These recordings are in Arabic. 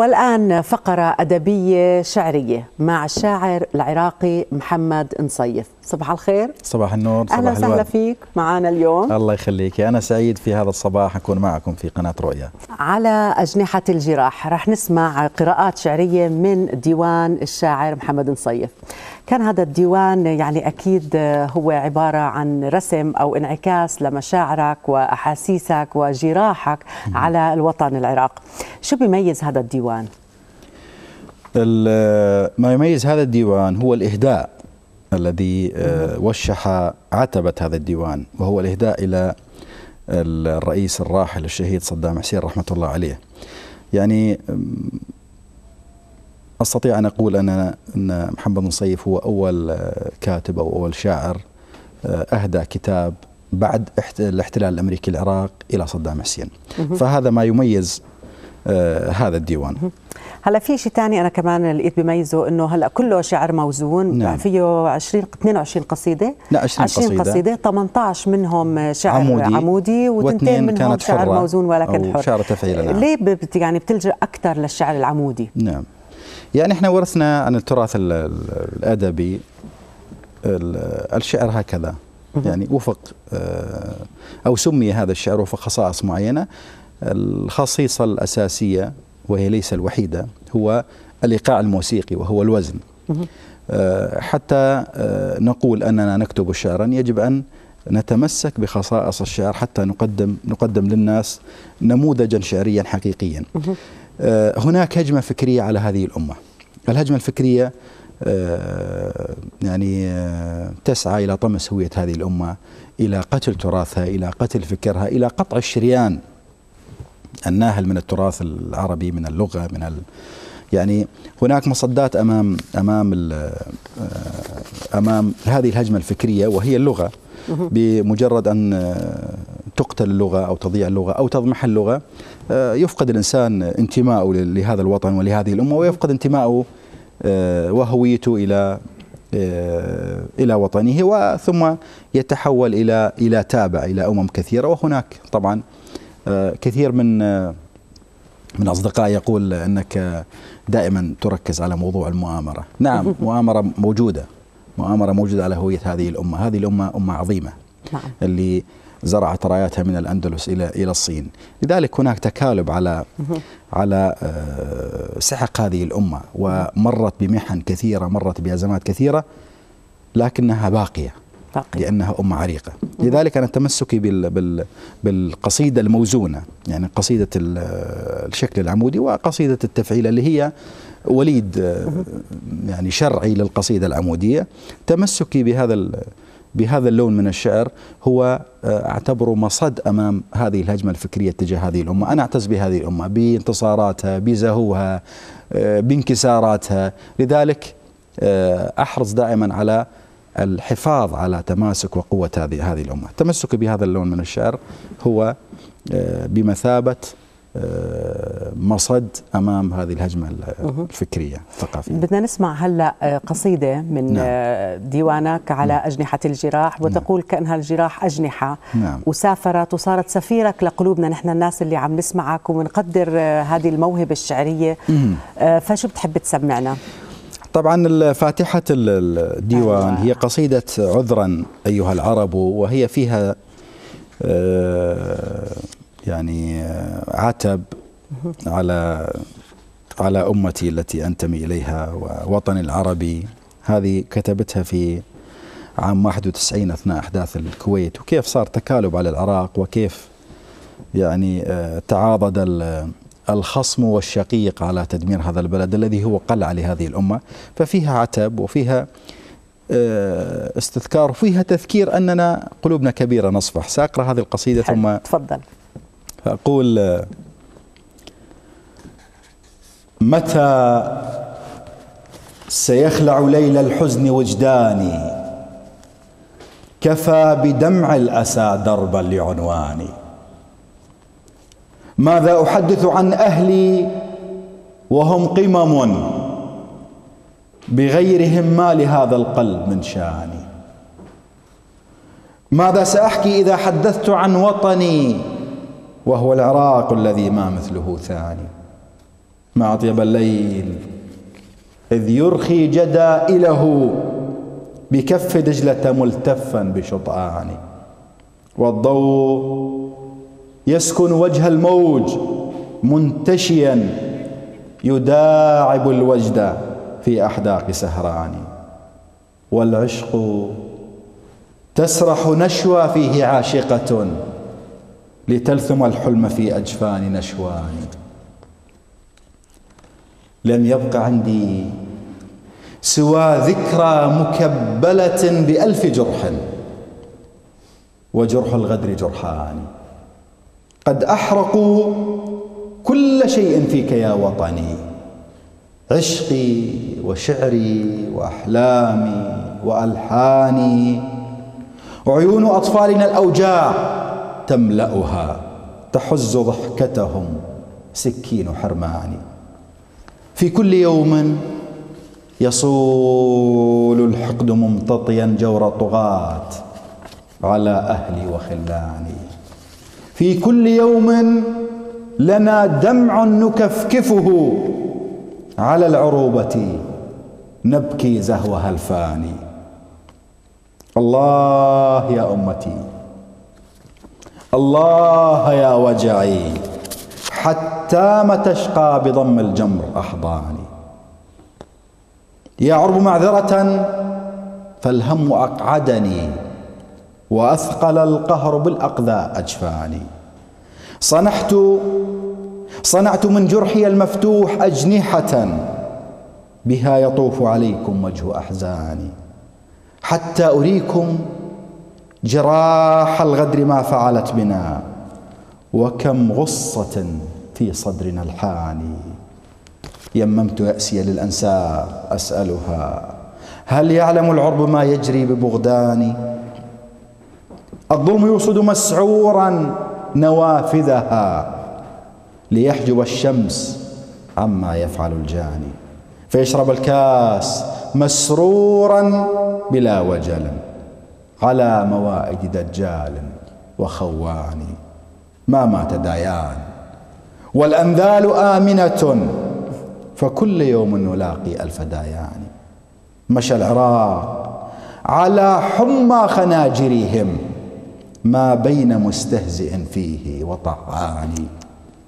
والآن فقرة أدبية شعرية مع الشاعر العراقي محمد نصيف. صباح الخير. صباح النور صباح أهلا وسهلا فيك معنا اليوم. الله يخليك. أنا سعيد في هذا الصباح أكون معكم في قناة رؤيا. على أجنحة الجراح رح نسمع قراءات شعرية من ديوان الشاعر محمد نصيف. كان هذا الديوان يعني أكيد هو عبارة عن رسم أو انعكاس لمشاعرك وأحاسيسك وجراحك على الوطن العراق. شو بيميز هذا الديوان؟ ما يميز هذا الديوان هو الإهداء. الذي وشح عتبة هذا الديوان وهو الإهداء إلى الرئيس الراحل الشهيد صدام حسين رحمة الله عليه. يعني أستطيع أن أقول أن أن محمد نصيف هو أول كاتب أو أول شاعر أهدى كتاب بعد الاحتلال الأمريكي العراق إلى صدام حسين. فهذا ما يميز هذا الديوان. هلا في شيء ثاني أنا كمان لقيت بميزه إنه هلا كله شعر موزون نعم. فيه 20 22 قصيدة. لا 20, 20 قصيدة, قصيدة 18 منهم شعر عمودي, عمودي وتنتين منهم كانت شعر موزون ولكن حر. شعر تفعيل نعم. ليه بت يعني بتلجأ أكثر للشعر العمودي؟ نعم. يعني إحنا ورثنا عن التراث الأدبي الشعر هكذا. يعني وفق أو سمي هذا الشعر وفق خصائص معينة. الخصيصة الأساسية وهي ليس الوحيدة هو الايقاع الموسيقي وهو الوزن حتى نقول أننا نكتب شعرا يجب أن نتمسك بخصائص الشعر حتى نقدم نقدم للناس نموذجا شعريا حقيقيا. هناك هجمة فكرية على هذه الأمة. الهجمة الفكرية يعني تسعى إلى طمس هوية هذه الأمة، إلى قتل تراثها، إلى قتل فكرها، إلى قطع الشريان الناهل من التراث العربي من اللغة من ال يعني هناك مصدات أمام أمام أمام هذه الهجمة الفكرية وهي اللغة بمجرد أن تقتل اللغة أو تضيع اللغة أو تضمح اللغة يفقد الإنسان انتمائه لهذا الوطن ولهذه الأمة ويفقد انتمائه وهويته إلى إلى وطنه وثم يتحول إلى إلى تابع إلى أمم كثيرة وهناك طبعا كثير من من أصدقائي يقول إنك دائما تركز على موضوع المؤامرة، نعم مؤامرة موجودة. مؤامرة موجودة على هوية هذه الأمة، هذه الأمة أمة عظيمة. نعم. اللي زرعت راياتها من الأندلس إلى إلى الصين، لذلك هناك تكالب على على سحق هذه الأمة ومرت بمحن كثيرة، مرت بأزمات كثيرة لكنها باقية. باقية. لأنها امه عريقة. لذلك أنا تمسكي بال بال بالقصيدة الموزونة يعني قصيدة الشكل العمودي وقصيدة التفعيل اللي هي وليد يعني شرعي للقصيدة العمودية. تمسكي بهذا بهذا اللون من الشعر هو اعتبره مصد أمام هذه الهجمة الفكرية تجاه هذه الأمة، أنا أعتز بهذه الأمة بانتصاراتها، بزهوها، بانكساراتها، لذلك أحرص دائما على الحفاظ على تماسك وقوة هذه هذه الأمة التمسك بهذا اللون من الشعر هو بمثابة مصد أمام هذه الهجمة الفكرية الثقافية. بدنا نسمع هلا قصيدة من نعم. ديوانك على نعم. أجنحة الجراح وتقول نعم. كأنها الجراح أجنحة نعم. وسافرت وصارت سفيرك لقلوبنا نحن الناس اللي عم نسمعك وبنقدر هذه الموهبة الشعرية فشو بتحب تسمعنا؟ طبعا فاتحة الديوان هي قصيدة عذرا أيها العرب وهي فيها يعني عتب على على أمتي التي أنتمي إليها ووطني العربي هذه كتبتها في عام 91 أثناء أحداث الكويت وكيف صار تكالب على العراق وكيف يعني تعاضد الخصم والشقيق على تدمير هذا البلد الذي هو قلعة لهذه الأمة. ففيها عتب وفيها استذكار وفيها تذكير أننا قلوبنا كبيرة نصفح. سأقرأ هذه القصيدة ثم تفضل. أقول متى سيخلع ليل الحزن وجداني؟ كفى بدمع الأسى دربا لعنواني. ماذا أحدث عن أهلي وهم قمم بغيرهم ما لهذا القلب من شاني؟ ماذا سأحكي إذا حدثت عن وطني وهو العراق الذي ما مثله ثاني؟ ما أطيب الليل إذ يرخي جدائله بكف دجلة ملتفا بشطآن والضوء يسكن وجه الموج منتشيا يداعب الوجد في أحداق سهران. والعشق تسرح نشوى فيه عاشقة لتلثم الحلم في أجفان نشوان. لم يبق عندي سوى ذكرى مكبلة بألف جرح وجرح الغدر جرحان. قد أحرقوا كل شيء فيك يا وطني عشقي وشعري وأحلامي وألحاني وعيون أطفالنا الأوجاع تملأها تحز ضحكتهم سكين حرمان في كل يوم يصول الحقد ممتطيا جور طغاة على أهلي وخلاني. في كل يوم لنا دمع نكفكفه على العروبة. نبكي زهوها الفاني الله يا أمتي. الله يا وجعي. حتى ما تشقى بضم الجمر أحضاني يا عرب معذرة فالهم أقعدني. وأثقل القهر بالأقذى أجفاني. صنحت صنعت من جرحي المفتوح أجنحة بها يطوف عليكم وجه أحزاني. حتى أريكم جراح الغدر ما فعلت بنا وكم غصة في صدرنا الحاني. يممت يأسي للأنساب أسألها هل يعلم العرب ما يجري ببغداني؟ الظلم يوصد مسعورا نوافذها ليحجب الشمس عما يفعل الجاني فيشرب الكاس مسرورا بلا وجل على موائد دجال وخوان ما مات دايان والأنذال آمنة فكل يوم نلاقي ألف دايان مشى العراق على حمى خناجرهم. ما بين مستهزئ فيه وطعان.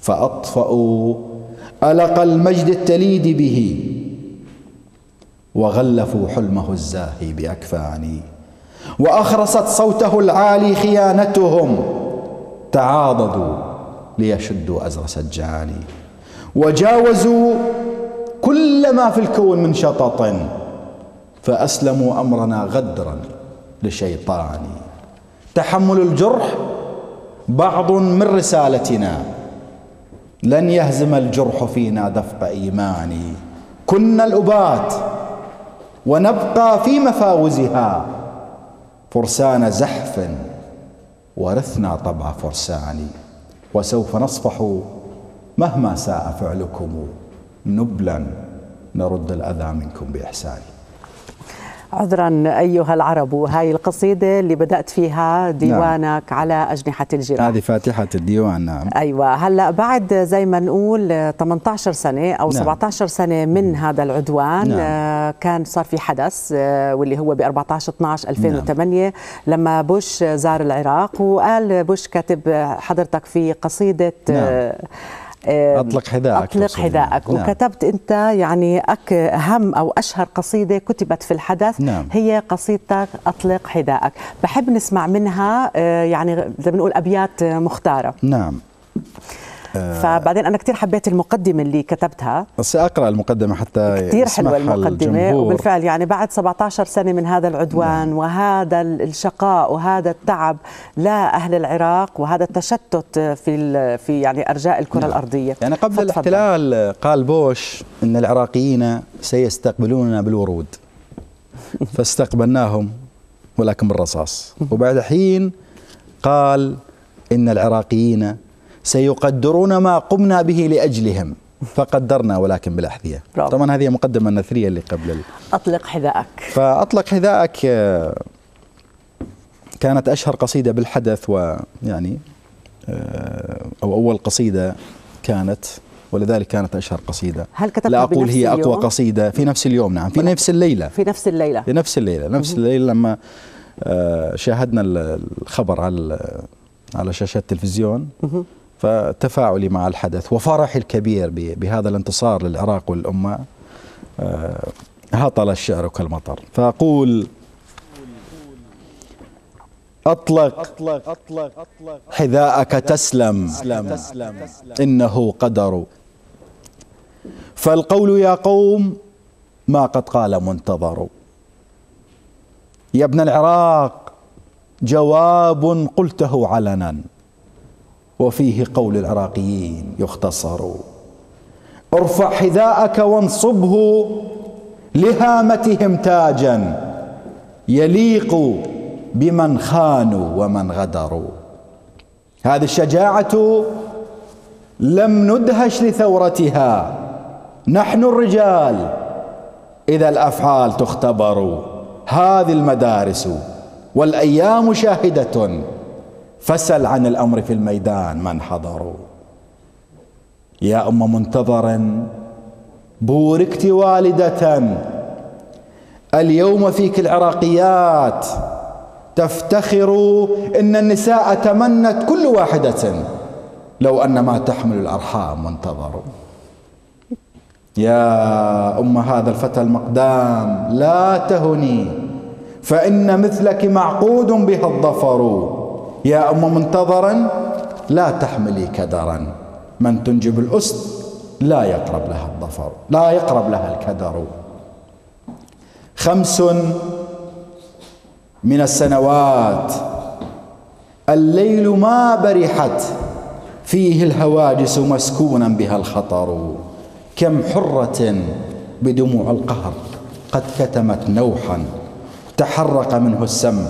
فأطفأوا ألق المجد التليد به وغلفوا حلمه الزاهي بأكفان. وأخرست صوته العالي خيانتهم تعاضدوا ليشدوا أزر سجان. وجاوزوا كل ما في الكون من شطط فأسلموا أمرنا غدرا لشيطان. تحمل الجرح بعض من رسالتنا. لن يهزم الجرح فينا دفق إيماني. كنا الابات ونبقى في مفاوزها. فرسان زحف ورثنا طبع فرسان. وسوف نصفح مهما ساء فعلكم. نبلا نرد الأذى منكم بإحسان. عذرا أيها العرب هاي القصيدة اللي بدأت فيها ديوانك نعم. على أجنحة الجراح هذه فاتحة الديوان نعم أيوة هلأ بعد زي ما نقول 18 سنة أو نعم. 17 سنة من هذا العدوان نعم. آه، كان صار في حدث آه، واللي هو ب 14 12 2008 نعم. لما بوش زار العراق وقال بوش كاتب حضرتك في قصيدة نعم. أطلق حذاءك أطلق حذاءك. نعم. وكتبت أنت يعني أك أهم أو أشهر قصيدة كتبت في الحدث نعم. هي قصيدتك أطلق حذاءك. بحب نسمع منها آه، يعني زي بنقول أبيات مختارة. نعم. فبعدين أنا كثير حبيت المقدمة اللي كتبتها بس اقرا المقدمة حتى كثير حلوة المقدمة الجمهور. وبالفعل يعني بعد 17 سنة من هذا العدوان نعم. وهذا الشقاء وهذا التعب لاهل العراق وهذا التشتت في في يعني أرجاء الكرة نعم. الأرضية يعني قبل الاحتلال قال بوش إن العراقيين سيستقبلوننا بالورود فاستقبلناهم ولكن بالرصاص وبعد حين قال إن العراقيين سيقدرون ما قمنا به لأجلهم. فقدرنا ولكن بالأحذية. طبعا هذه مقدمة نثرية اللي قبل أطلق حذاءك. فأطلق حذاءك آه، كانت أشهر قصيدة بالحدث ويعني آه، أو أول قصيدة كانت ولذلك كانت أشهر قصيدة. هل كتبتها لا أقول بنفس هي أقوى اليوم؟ قصيدة في نفس اليوم نعم في نفس الليلة. في نفس الليلة. في نفس الليلة نفس الليلة لما آه، شاهدنا ال- الخبر على على شاشة التلفزيون. فتفاعلي مع الحدث وفرحي الكبير بهذا الانتصار للعراق والأمة. آه، هطل الشعر كالمطر. فأقول أطلق حذاءك تسلم. إنه قدر. فالقول يا قوم ما قد قال منتظر. يا ابن العراق جواب قلته علنا. وفيه قول العراقيين يختصر. ارفع حذاءك وانصبه لهامتهم تاجا يليق بمن خانوا ومن غدروا. هذه الشجاعة لم ندهش لثورتها. نحن الرجال إذا الأفعال تختبر. هذه المدارس والأيام شاهدة. فسل عن الأمر في الميدان من حضروا؟ يا أم منتظر بوركت والدة. اليوم فيك العراقيات. تفتخر إن النساء تمنت كل واحدة. لو أن ما تحمل الأرحام منتظر. يا أم هذا الفتى المقدام لا تهني فإن مثلك معقود بها الظفر. يا أم منتظرا لا تحملي كدرا. من تنجب الأسد لا يقرب لها الظفر لا يقرب لها الكدر. خمس من السنوات الليل ما برحت فيه الهواجس مسكونا بها الخطر. كم حرة بدموع القهر قد كتمت نوحا تحرق منه السمع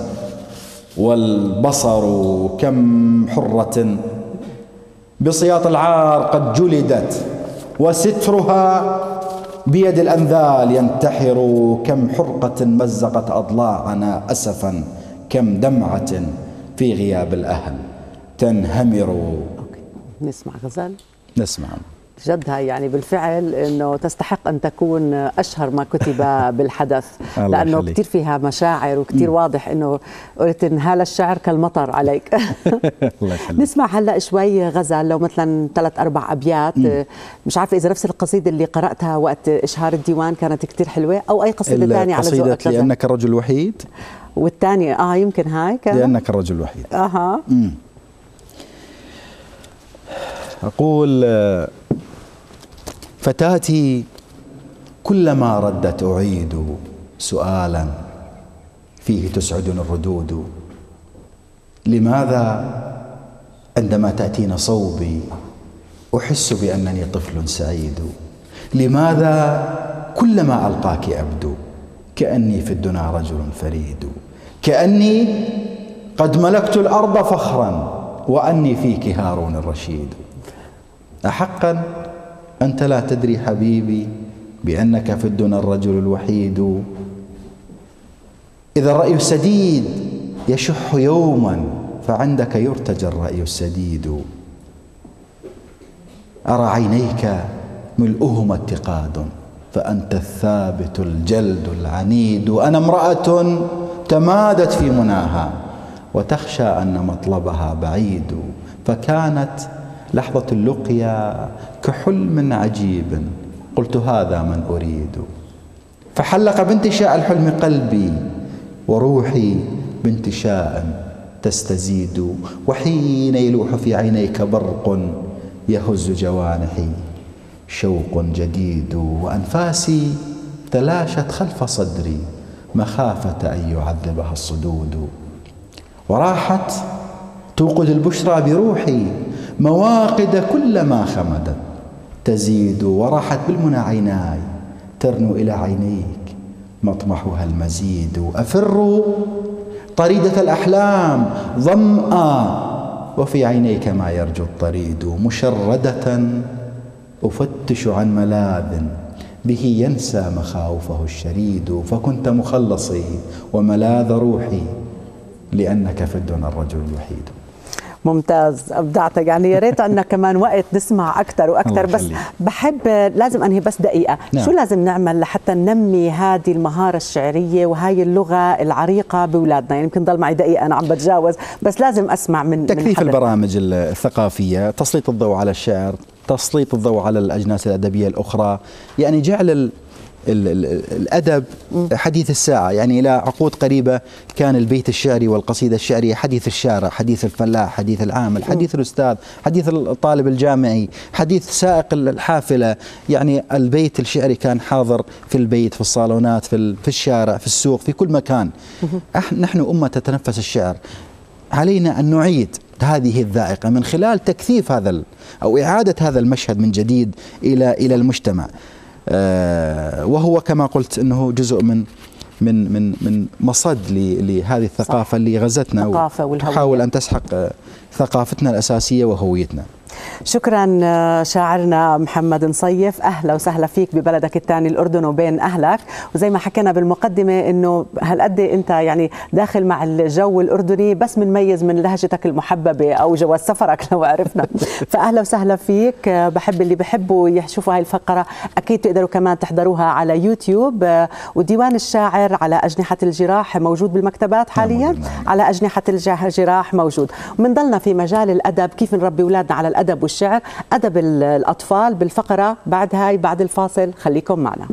والبصر كم حرة. بسياط العار قد جلدت وسترها بيد الأنذال ينتحر. كم حرقة مزقت أضلاعنا أسفا. كم دمعة في غياب الأهل تنهمر. نسمع غزل نسمع. جد هاي يعني بالفعل إنه تستحق أن تكون أشهر ما كتب بالحدث لأنه. كثير فيها مشاعر وكثير واضح إنه قلت إن هذا الشعر كالمطر عليك. الله نسمع هلا شوي غزل لو مثلا ثلاث أربع أبيات. مش عارفة إذا نفس القصيدة اللي قرأتها وقت إشهار الديوان كانت كثير حلوة أو أي قصيدة ثانية على ذوقك لأنك الرجل الوحيد. والثانية آه يمكن هاي كانت لأنك الرجل الوحيد. أها. أقول آه، فتاتي كلما ردت أعيد سؤالا فيه تسعدني الردود. لماذا عندما تأتين صوبي أحس بأنني طفل سعيد؟ لماذا كلما ألقاك أبدو كأني في الدنا رجل فريد؟ كأني قد ملكت الأرض فخرا وأني فيك هارون الرشيد. أحقا؟ أنت لا تدري حبيبي بأنك في الدنا الرجل الوحيد. إذا الرأي السديد يشح يوما فعندك يرتجى الرأي السديد. أرى عينيك ملؤهما اتقاد فأنت الثابت الجلد العنيد. أنا امرأة تمادت في مناها وتخشى أن مطلبها بعيد فكانت لحظة اللقيا كحلم عجيب. قلت هذا من أريد. فحلق بانتشاء الحلم قلبي وروحي بانتشاء تستزيد. وحين يلوح في عينيك برق يهز جوانحي شوق جديد. وأنفاسي تلاشت خلف صدري مخافة أن يعذبها الصدود. وراحت توقد البشرى بروحي مواقد كلما خمدت. تزيد وراحت بالمنى عيناي ترنو إلى عينيك. مطمحها المزيد أفر. طريدة الأحلام ظمأ وفي عينيك ما يرجو الطريد. مشردة أفتش عن ملاذ به ينسى مخاوفه الشريد. فكنت مخلصي وملاذ روحي لأنك في الدنيا الرجل الوحيد. ممتاز. ابدعت يعني يا ريت عندنا كمان وقت نسمع أكثر وأكثر بس بحب لازم أنهي بس دقيقة. نعم. شو لازم نعمل لحتى ننمي هذه المهارة الشعرية وهي اللغة العريقة باولادنا يعني يمكن ضل معي دقيقة أنا عم بتجاوز. بس لازم أسمع من تكثيف من البرامج الثقافية تسليط الضوء على الشعر تسليط الضوء على الأجناس الأدبية الأخرى. يعني جعل الأدب حديث الساعة. يعني إلى عقود قريبة كان البيت الشعري والقصيدة الشعرية حديث الشارع حديث الفلاح حديث العامل حديث الأستاذ حديث الطالب الجامعي حديث سائق الحافلة. يعني البيت الشعري كان حاضر في البيت في الصالونات في في الشارع في السوق في كل مكان. نحن أمة تتنفس الشعر. علينا أن نعيد هذه الذائقة من خلال تكثيف هذا أو إعادة هذا المشهد من جديد إلى إلى المجتمع. وهو كما قلت إنه جزء من من من من مصد لهذه الثقافة صح. اللي غزتنا وتحاول أن تسحق ثقافتنا الأساسية وهويتنا. شكرا آه، شاعرنا محمد نصيف أهلا وسهلا فيك ببلدك الثاني الأردن وبين أهلك. وزي ما حكينا بالمقدمة إنه هالقد أنت يعني داخل مع الجو الأردني بس بنميز من لهجتك المحببة أو جواز سفرك لو عرفنا. فاهلا وسهلا فيك. آه، بحب اللي بحبوا يشوفوا هاي الفقرة. أكيد تقدروا كمان تحضروها على يوتيوب. آه، وديوان الشاعر على أجنحة الجراح موجود بالمكتبات حاليا. على أجنحة الجراح موجود. ومنضلنا في مجال الأدب. كيف نربي أولادنا على الأدب؟ والشعر أدب الأطفال بالفقرة بعد هاي بعد الفاصل. خليكم معنا.